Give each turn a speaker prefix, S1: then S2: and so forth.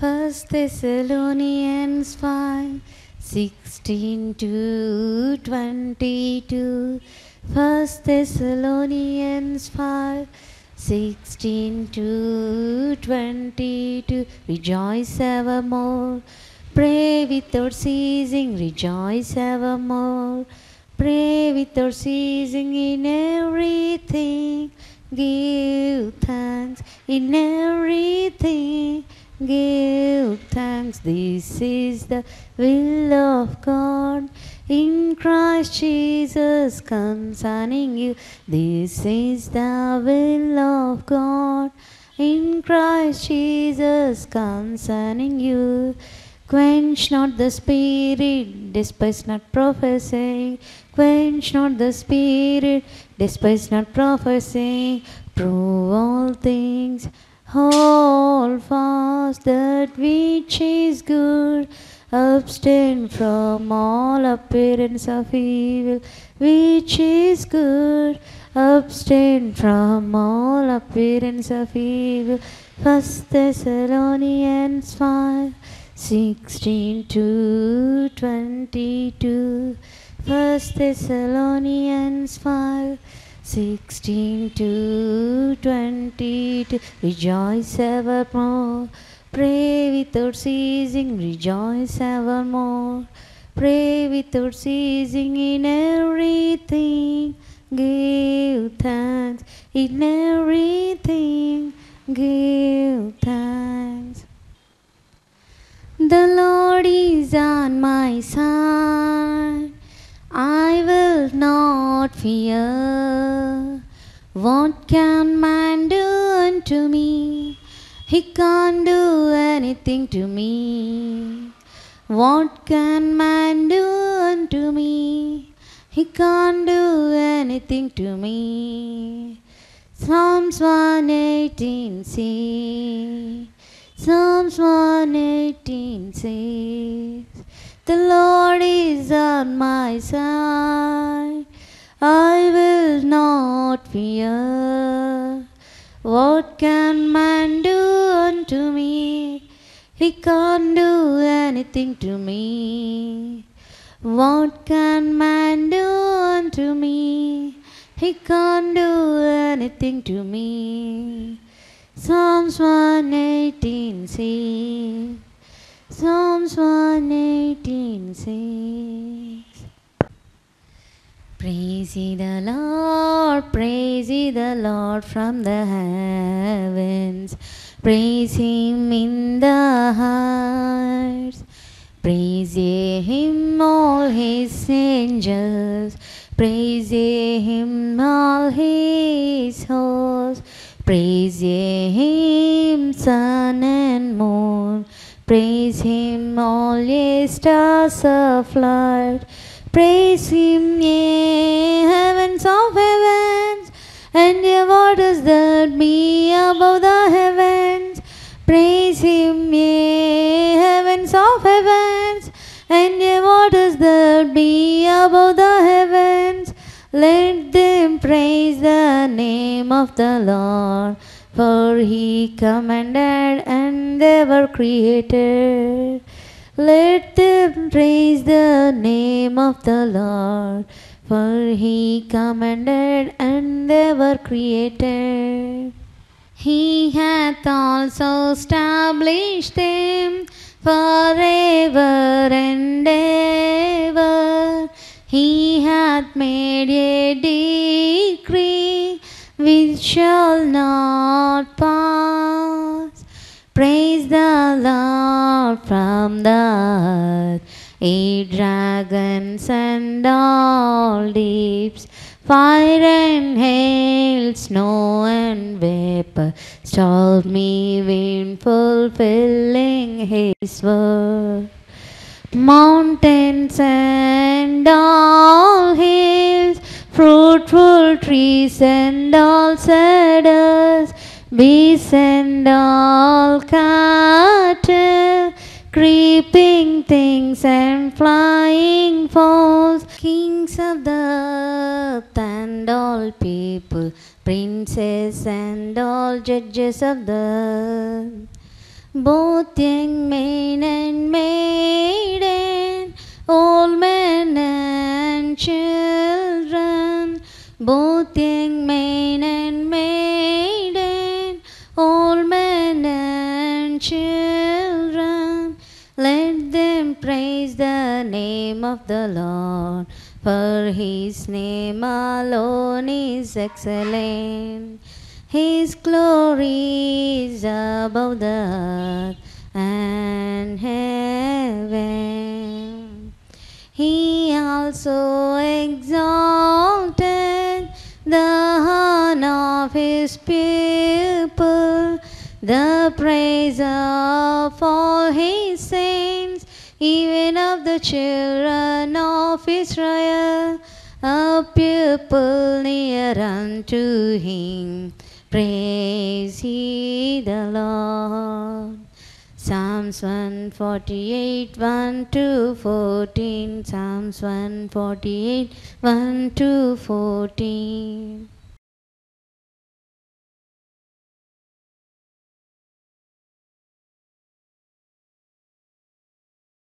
S1: First Thessalonians 5 16 to 22. First Thessalonians 5 16 to 22. Rejoice evermore. Pray without ceasing. Rejoice evermore. Pray without ceasing in everything. Give thanks in everything. Give thanks. This is the will of God in Christ Jesus concerning you. This is the will of God in Christ Jesus concerning you. Quench not the spirit, despise not prophesying. Quench not the spirit, despise not prophesying. Prove all things, hold fast that which is good. Abstain from all appearance of evil, which is good. Abstain from all appearance of evil. First Thessalonians 5 16 to 22. First Thessalonians 5 16 to 22. Rejoice evermore. Pray without ceasing. Rejoice evermore. Pray without ceasing in everything. Give thanks in everything. Give thanks. The Lord is on my side. Not fear. What can man do unto me? He can't do anything to me. What can man do unto me? He can't do anything to me. Psalms 118 says, Psalms 118 says, The Lord is on my side. I will not fear. What can man do unto me? He can't do anything to me. What can man do unto me? He can't do anything to me. Psalms 118 says, Psalms 118 says, Praise the Lord, praise the Lord from the heavens, praise him in the heights, praise him all his angels, praise him all his hosts, praise him sun and moon, praise him all ye stars of light. Praise him, ye heavens of heavens, and ye waters that be above the heavens. Praise him, ye heavens of heavens, and ye waters that be above the heavens. Let them praise the name of the Lord, for he commanded and they were created. Let them praise the name of the Lord, for he commanded and they were created. He hath also established them forever and ever. He hath made a decree which shall not pass. From the earth, ye dragons and all deeps, fire and hail, snow and vapor, stormy wind fulfilling his word. Mountains and all hills, fruitful trees and all cedars, beasts and all cattle, creeping things and flying fowls, kings of the earth and all people, princes and all judges of the both young men and maiden, old men and children, both young men name of the Lord, for his name alone is excellent. His glory is above the earth and heaven. He also exalted the horn of his people, the praise of all his saints, even of the children of Israel, a people near unto him. Praise ye the Lord. Psalms 148, 1 to 14. Psalms 148, 1 to 14.